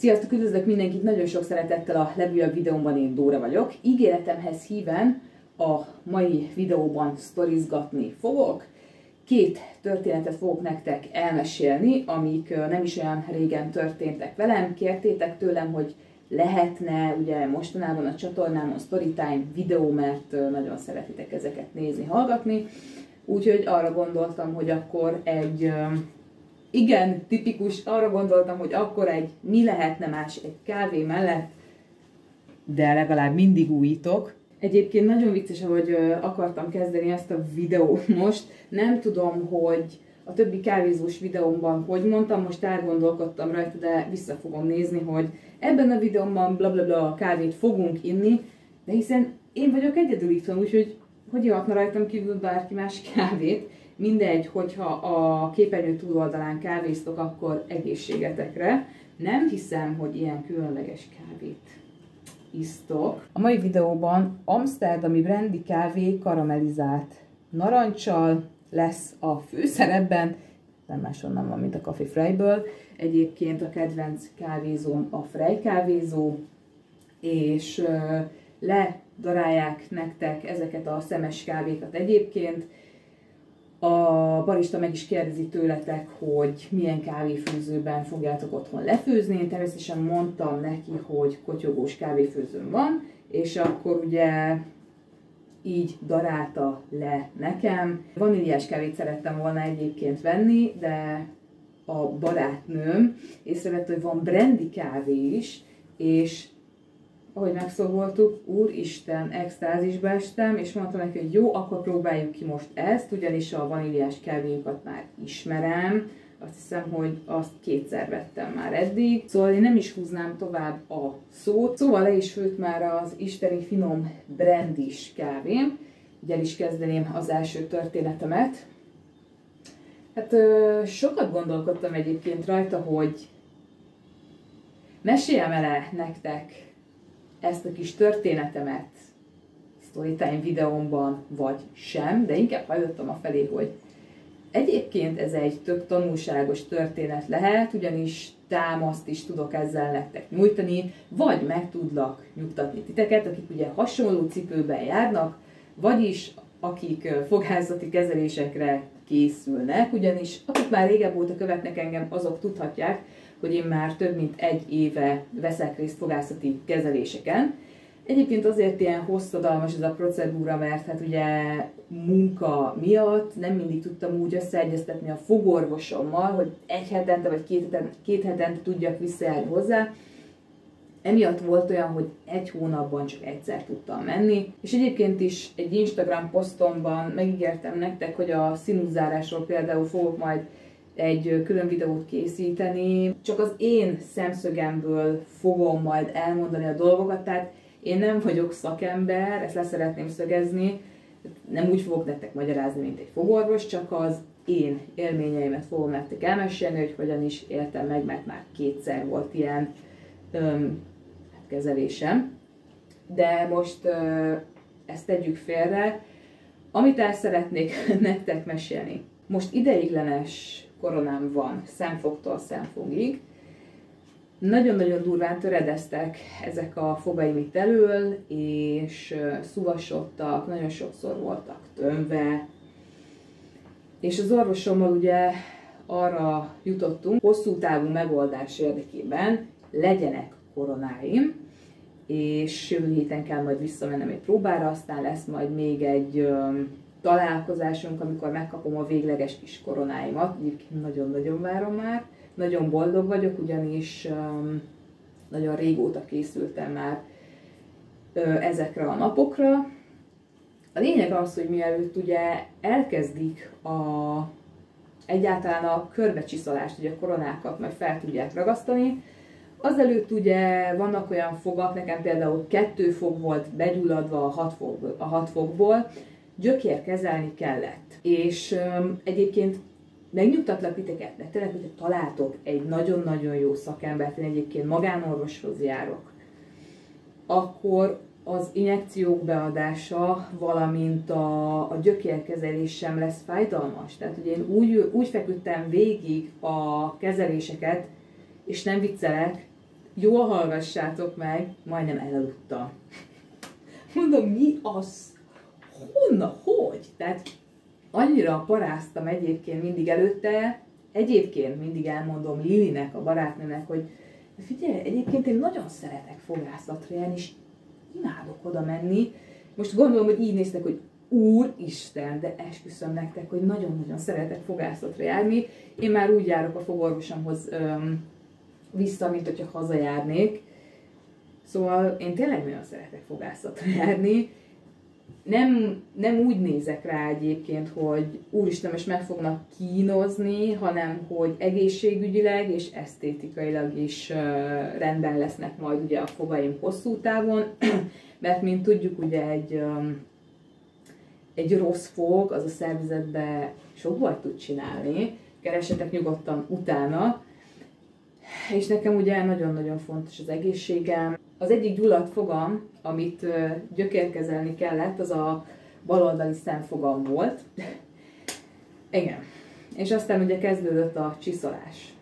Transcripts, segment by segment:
Sziasztok, üdvözlök mindenkit, nagyon sok szeretettel a legújabb videómban én Dóra vagyok. Ígéretemhez híven a mai videóban sztorizgatni fogok. Két történetet fogok nektek elmesélni, amik nem is olyan régen történtek velem. Kértétek tőlem, hogy lehetne ugye mostanában a csatornámon Storytime videó, mert nagyon szeretitek ezeket nézni, hallgatni. Úgyhogy arra gondoltam, hogy akkor egy igen, tipikus, arra gondoltam, hogy akkor egy mi lehetne más egy kávé mellett, de legalább mindig újítok. Egyébként nagyon vicces, hogy akartam kezdeni ezt a videót most. Nem tudom, hogy a többi kávézós videómban hogy mondtam, most elgondolkodtam rajta, de vissza fogom nézni, hogy ebben a videómban bla bla bla kávét fogunk inni, de hiszen én vagyok egyedül itt, úgyhogy hogy ihatna rajtam kívül bárki más kávét. Mindegy, hogyha a képernyő túloldalán kávéztok, akkor egészségetekre. Nem hiszem, hogy ilyen különleges kávét isztok. A mai videóban Amsterdami brandy kávé karamellizált narancsal lesz a főszerepben, nem máshonnan van, mint a Café Freiből. Egyébként a kedvenc kávézóm a Frey kávézó, és ledarálják nektek ezeket a szemes kávékat egyébként, a barista meg is kérdezi tőletek, hogy milyen kávéfőzőben fogjátok otthon lefőzni. Én természetesen mondtam neki, hogy kotyogós kávéfőzőm van, és akkor ugye így darálta le nekem. Vaníliás kávét szerettem volna egyébként venni, de a barátnőm észrevette, hogy van brandy kávé is, és ahogy megszóvoltuk, úristen, extázisba estem, és mondtam neki, hogy jó, akkor próbáljuk ki most ezt, ugyanis a vaníliás kávéjukat már ismerem, azt hiszem, hogy azt kétszer vettem már eddig, szóval én nem is húznám tovább a szót. Szóval le is főtt már az isteni finom brandis kávém, ugye el is kezdeném az első történetemet. Hát ö, sokat gondolkodtam egyébként rajta, hogy meséljem el nektek ezt a kis történetemet Storytime videómban, vagy sem, de inkább hajlottam a felé, hogy egyébként ez egy tök tanulságos történet lehet, ugyanis támaszt is tudok ezzel nektek nyújtani, vagy meg tudlak nyugtatni titeket, akik ugye hasonló cipőben járnak, vagyis akik fogászati kezelésekre készülnek, ugyanis akik már régebb óta követnek engem, azok tudhatják, hogy én már több mint egy éve veszek részt fogászati kezeléseken. Egyébként azért ilyen hosszadalmas ez a procedúra, mert hát ugye munka miatt nem mindig tudtam úgy összeegyeztetni a fogorvosommal, hogy egy hetente vagy két hetente, két hetente tudjak visszajárni hozzá. Emiatt volt olyan, hogy egy hónapban csak egyszer tudtam menni, és egyébként is egy Instagram posztomban megígértem nektek, hogy a színúzárásról például fogok majd egy külön videót készíteni. Csak az én szemszögemből fogom majd elmondani a dolgokat, tehát én nem vagyok szakember, ezt leszeretném szögezni, nem úgy fogok nektek magyarázni, mint egy fogorvos, csak az én élményeimet fogom nektek elmesélni, hogy hogyan is éltem meg, mert már kétszer volt ilyen öm, hát kezelésem. De most ö, ezt tegyük félre. Amit el szeretnék nektek mesélni. Most ideiglenes koronám van szemfogtól szemfogig. Nagyon-nagyon durván töredeztek ezek a fogaim itt elől, és szuvasodtak, nagyon sokszor voltak tömve. És az orvosommal ugye arra jutottunk, hosszú távú megoldás érdekében legyenek koronáim, és jövő héten kell majd visszamennem egy próbára, aztán lesz majd még egy találkozásunk, amikor megkapom a végleges kis koronáimat. Egyébként nagyon-nagyon várom már. Nagyon boldog vagyok, ugyanis um, nagyon régóta készültem már uh, ezekre a napokra. A lényeg az, hogy mielőtt ugye elkezdik a, egyáltalán a körbecsiszolást, ugye a koronákat majd fel tudják ragasztani, Azelőtt ugye vannak olyan fogak, nekem például kettő fog volt begyulladva a hat, fog, a hat fogból, gyökér kezelni kellett. És um, egyébként megnyugtatlak titeket, de tényleg, hogyha találtok egy nagyon-nagyon jó szakembert, én egyébként magánorvoshoz járok, akkor az injekciók beadása, valamint a, a gyökérkezelés sem lesz fájdalmas. Tehát ugye én úgy, úgy feküdtem végig a kezeléseket, és nem viccelek, jól hallgassátok meg, majdnem elaludtam. Mondom, mi az? Honna, hogy? Tehát annyira paráztam egyébként mindig előtte, egyébként mindig elmondom Lilinek, a barátnőnek, hogy figyelj, egyébként én nagyon szeretek fogászatra járni, és imádok oda menni. Most gondolom, hogy így néztek, hogy Úristen, de esküszöm nektek, hogy nagyon-nagyon szeretek fogászatra járni. Én már úgy járok a fogorvosomhoz öm, vissza, mint hogyha hazajárnék. Szóval én tényleg nagyon szeretek fogászatra járni. Nem, nem úgy nézek rá egyébként, hogy úristen, most meg fognak kínozni, hanem hogy egészségügyileg és esztétikailag is rendben lesznek majd ugye a fogaim hosszú távon, mert mint tudjuk, ugye egy, egy rossz fog az a szervezetbe sok bajt tud csinálni, keresetek nyugodtan utána, és nekem ugye nagyon-nagyon fontos az egészségem. Az egyik gyulladt fogam, amit gyökérkezelni kellett, az a baloldali szemfogam volt. Igen. És aztán ugye kezdődött a csiszolás.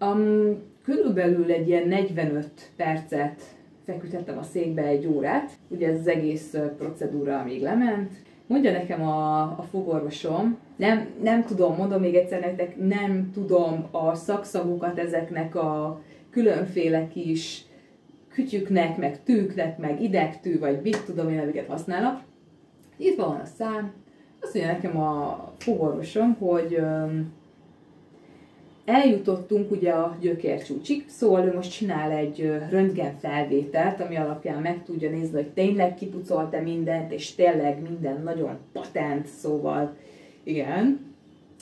Um, körülbelül egy ilyen 45 percet feküdhettem a székbe egy órát, ugye ez az egész procedúra még lement. Mondja nekem a, a fogorvosom, nem, nem tudom, mondom még egyszer nektek, nem tudom a szakszavukat ezeknek a különféle kis kütyüknek, meg tűknek, meg idegtű, vagy mit tudom én, amiket használok. Itt van a szám. Azt mondja nekem a fogorvosom, hogy um, eljutottunk ugye a gyökércsúcsig, szóval ő most csinál egy röntgen felvételt, ami alapján meg tudja nézni, hogy tényleg kipucolt-e mindent, és tényleg minden nagyon patent, szóval igen.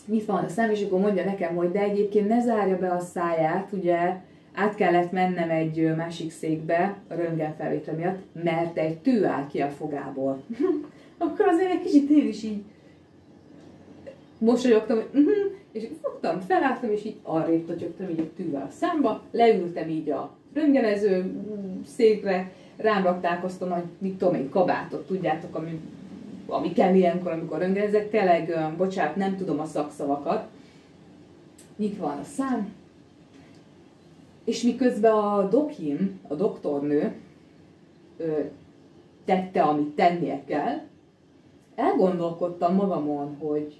Mit van a szem, és akkor mondja nekem, hogy de egyébként ne zárja be a száját, ugye át kellett mennem egy másik székbe a röntgenfelvétel miatt, mert egy tű áll ki a fogából. akkor azért egy kicsit én is így mosolyogtam, hogy uh-huh, és fogtam, felálltam, és így arrébb totyogtam így egy tűvel a számba, leültem így a röntgenező székre, rám rakták azt a nagy, mit tudom én, kabátot, tudjátok, ami, ami kell ilyenkor, amikor röntgenezek, tényleg, bocsánat, nem tudom a szakszavakat, nyitva van a szám, és miközben a dokim, a doktornő tette, amit tennie kell, elgondolkodtam magamon, hogy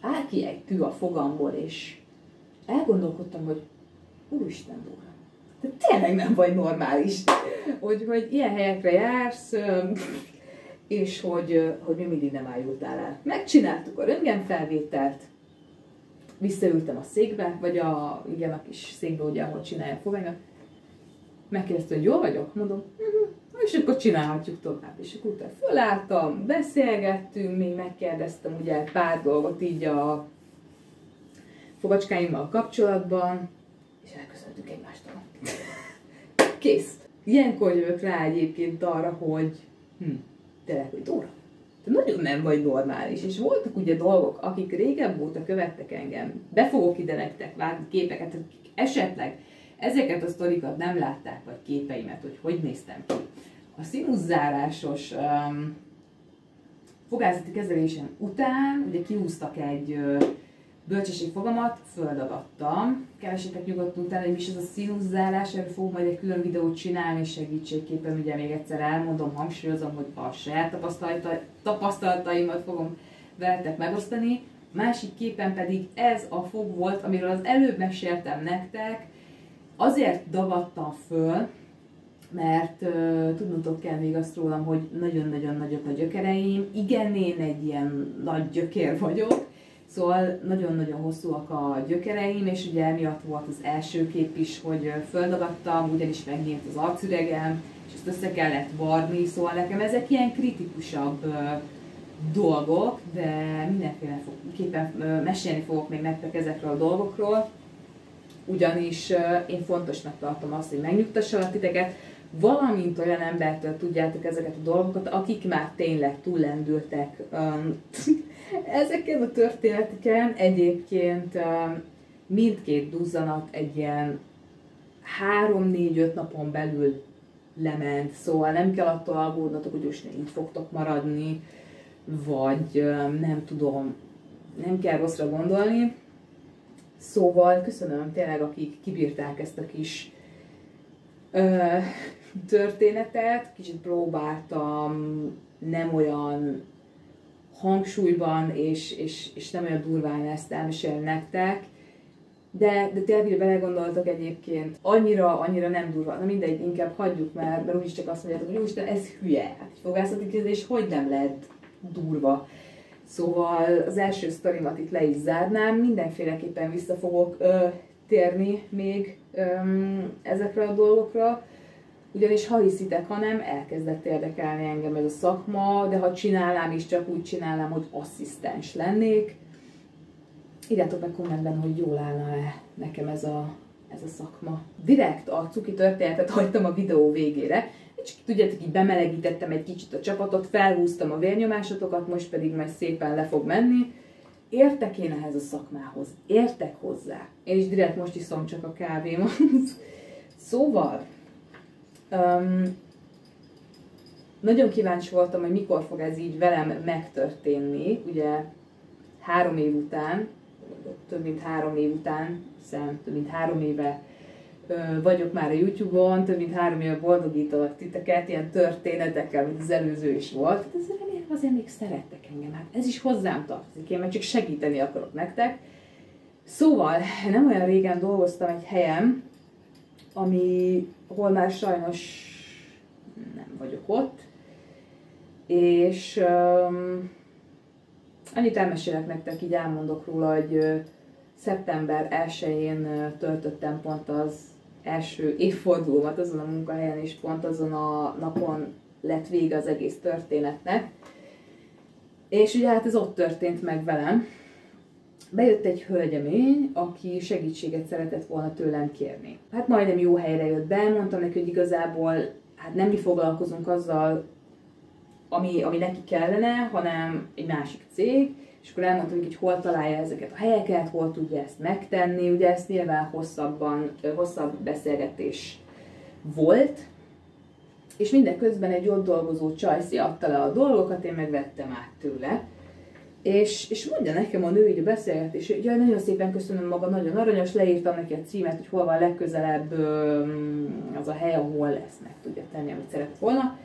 áll ki egy tű a fogamból, és elgondolkodtam, hogy úristen Dóra, te tényleg nem vagy normális, hogy, hogy ilyen helyekre jársz, és hogy, hogy mi mindig nem álljultál el. Megcsináltuk a röntgenfelvételt, visszaültem a székbe, vagy a, igen, a kis székbe, ugye, ahol csinálják fogányt, megkérdezte, hogy jól vagyok? Mondom, uh-huh. és akkor csinálhatjuk tovább. És akkor utána fölálltam, beszélgettünk, még megkérdeztem ugye pár dolgot így a fogacskáimmal kapcsolatban, és elköszöntük egymástól. Kész. Ilyenkor jövök rá egyébként arra, hogy hm, tényleg, hogy Dóra, te nagyon nem vagy normális, és voltak ugye dolgok, akik régebb óta követtek engem, befogok ide nektek vágni képeket, akik esetleg ezeket a sztorikat nem látták, vagy képeimet, hogy hogy néztem ki. A színuszárásos um, fogászati kezelésem után ugye kiúztak egy uh, bölcsességfogamat, földagadtam. Keresetek nyugodtan utána, hogy mi is ez a színuszálás, erről fogok majd egy külön videót csinálni segítségképpen, ugye még egyszer elmondom, hangsúlyozom, hogy a saját tapasztalataimat fogom veletek megosztani. Másik képen pedig ez a fog volt, amiről az előbb meséltem nektek, azért dagadtam föl, mert uh, tudnotok kell még azt rólam, hogy nagyon-nagyon nagyok a gyökereim. Igen, én egy ilyen nagy gyökér vagyok, Szóval nagyon-nagyon hosszúak a gyökereim, és ugye emiatt volt az első kép is, hogy földagadtam, ugyanis megnyílt az arcüregem, és ezt össze kellett varni, szóval nekem ezek ilyen kritikusabb dolgok, de mindenféleképpen mesélni fogok még nektek ezekről a dolgokról, ugyanis én fontosnak tartom azt, hogy megnyugtassalak titeket, valamint olyan embertől tudjátok ezeket a dolgokat, akik már tényleg túllendültek Ezeken a történeteken egyébként mindkét duzzanat egy ilyen három-négy-öt napon belül lement, szóval nem kell attól aggódnotok, hogy most így fogtok maradni, vagy nem tudom, nem kell rosszra gondolni. Szóval köszönöm tényleg, akik kibírták ezt a kis történetet, kicsit próbáltam nem olyan hangsúlyban és, és, és nem olyan durván ezt elmesélni nektek, de, de tényleg, hogy belegondoltak egyébként, annyira, annyira nem durva, na mindegy, inkább hagyjuk már, mert úgyis csak azt mondjátok, hogy Isten, ez hülye. Hát fogászati kérdés, hogy nem lehet durva. Szóval az első sztorimat itt le is zárnám, mindenféleképpen vissza fogok ö, térni még ö, ezekre a dolgokra, ugyanis ha hiszitek, ha nem, elkezdett érdekelni engem ez a szakma, de ha csinálnám is, csak úgy csinálnám, hogy asszisztens lennék. Írjátok meg kommentben, hogy jól állna-e nekem ez a, ez a szakma. Direkt a cuki történetet hagytam a videó végére, és tudjátok, így bemelegítettem egy kicsit a csapatot, felhúztam a vérnyomásotokat, most pedig majd szépen le fog menni. Értek én ehhez a szakmához, értek hozzá. Én is direkt most iszom csak a kávémat. szóval, um, nagyon kíváncsi voltam, hogy mikor fog ez így velem megtörténni, ugye három év után, több mint három év után, hiszen több mint három éve vagyok már a YouTube-on, több mint három éve boldogítalak titeket, ilyen történetekkel, mint az előző is volt. De azért remélem azért még szerettek engem, hát ez is hozzám tartozik, én meg csak segíteni akarok nektek. Szóval, nem olyan régen dolgoztam egy helyen, ami, hol már sajnos nem vagyok ott, és um, annyit elmesélek nektek, így elmondok róla, hogy uh, szeptember 1-én uh, töltöttem pont az első évfordulómat azon a munkahelyen, és pont azon a napon lett vége az egész történetnek. És ugye hát ez ott történt meg velem. Bejött egy hölgyemény, aki segítséget szeretett volna tőlem kérni. Hát majdnem jó helyre jött be, mondtam neki, hogy igazából hát nem mi foglalkozunk azzal, ami, ami neki kellene, hanem egy másik cég, és akkor elmondtam, hogy hol találja ezeket a helyeket, hol tudja ezt megtenni, ugye ezt nyilván hosszabban, hosszabb beszélgetés volt, és mindeközben egy ott dolgozó csajszi adta le a dolgokat, én megvettem át tőle, és, és mondja nekem a nő így a beszélgetés, hogy jaj, nagyon szépen köszönöm maga, nagyon aranyos, leírtam neki a címet, hogy hol van legközelebb az a hely, ahol lesz, meg tudja tenni, amit szeret volna.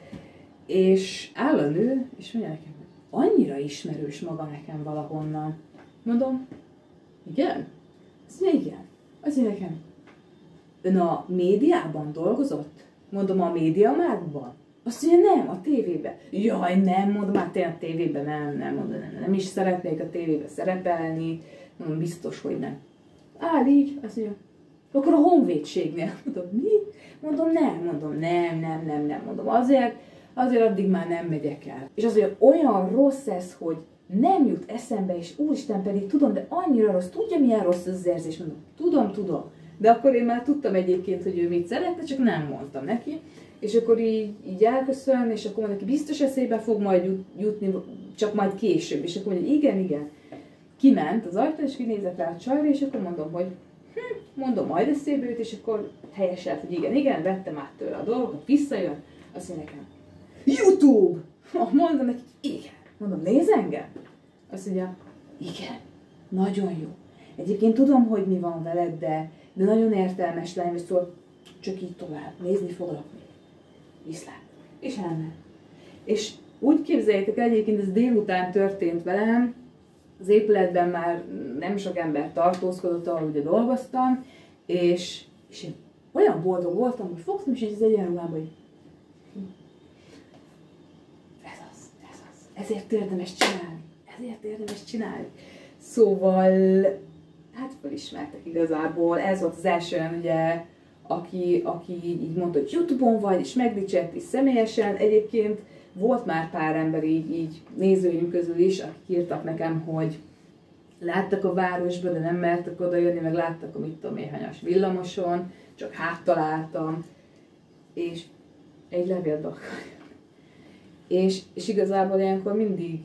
És áll a nő, és mondja nekem, annyira ismerős maga nekem valahonnan. Mondom, igen? Azt mondja, igen. Azt mondja nekem, ön a médiában dolgozott? Mondom, a médiamákban? Azt mondja, nem, a tévében. Jaj, nem, mondom, hát tényleg a tévében nem, nem, mondom, nem, nem is szeretnék a tévében szerepelni. Mondom, biztos, hogy nem. Áll így, azt mondja, akkor a honvédségnél. Mondom, mi? Mondom, nem, mondom, nem, nem, nem, nem, mondom, azért, azért addig már nem megyek el. És az, hogy olyan rossz ez, hogy nem jut eszembe, és úristen pedig tudom, de annyira rossz, tudja milyen rossz az érzés, mondom, tudom, tudom. De akkor én már tudtam egyébként, hogy ő mit szeretne, csak nem mondtam neki. És akkor így, így elköszön, és akkor mondja, biztos eszébe fog majd jutni, csak majd később. És akkor mondja, igen, igen. Kiment az ajtó, és kinézett rá a csajra, és akkor mondom, hogy hm, mondom, majd eszébe jut, és akkor helyeselt, hogy igen, igen, vettem át tőle a dolgot, visszajön, azt mondja nekem, YouTube! Mondom neki, igen. Mondom, néz engem? Azt mondja, igen, nagyon jó. Egyébként tudom, hogy mi van veled, de, de nagyon értelmes lány, és szól, csak így tovább, nézni foglak még. Viszlát. És elment. És úgy képzeljétek el, egyébként ez délután történt velem, az épületben már nem sok ember tartózkodott, ahol ugye dolgoztam, és, és én olyan boldog voltam, hogy fogtam, és az egyenruhában, hogy ezért érdemes csinálni, ezért érdemes csinálni. Szóval, hát felismertek igazából, ez volt az első ugye, aki, aki így, mondta, hogy Youtube-on vagy, és megdicsért is személyesen. Egyébként volt már pár ember így, így nézőim közül is, akik írtak nekem, hogy láttak a városban, de nem mertek oda jönni, meg láttak a mit tudom én, hanyas villamoson, csak háttaláltam, és egy levél és, és igazából ilyenkor mindig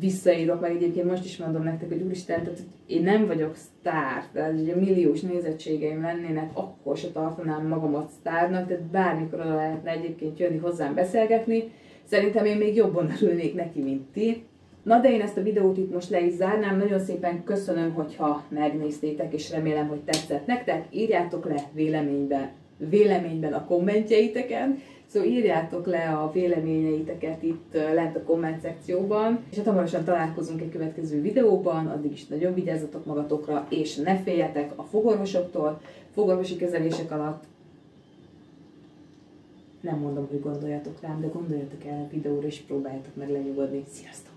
visszaírok, meg egyébként most is mondom nektek, hogy úristen, tehát én nem vagyok sztár, tehát ugye milliós nézettségeim lennének, akkor se tartanám magamat sztárnak, tehát bármikor oda lehetne egyébként jönni hozzám beszélgetni. Szerintem én még jobban örülnék neki, mint ti. Na de én ezt a videót itt most le is zárnám. Nagyon szépen köszönöm, hogyha megnéztétek, és remélem, hogy tetszett nektek. Írjátok le véleménybe véleményben a kommentjeiteken, Szóval írjátok le a véleményeiteket itt lent a komment szekcióban, és hát hamarosan találkozunk egy következő videóban, addig is nagyon vigyázzatok magatokra, és ne féljetek a fogorvosoktól, fogorvosi kezelések alatt nem mondom, hogy gondoljatok rám, de gondoljatok el a videóra, és próbáljátok meg lenyugodni. Sziasztok!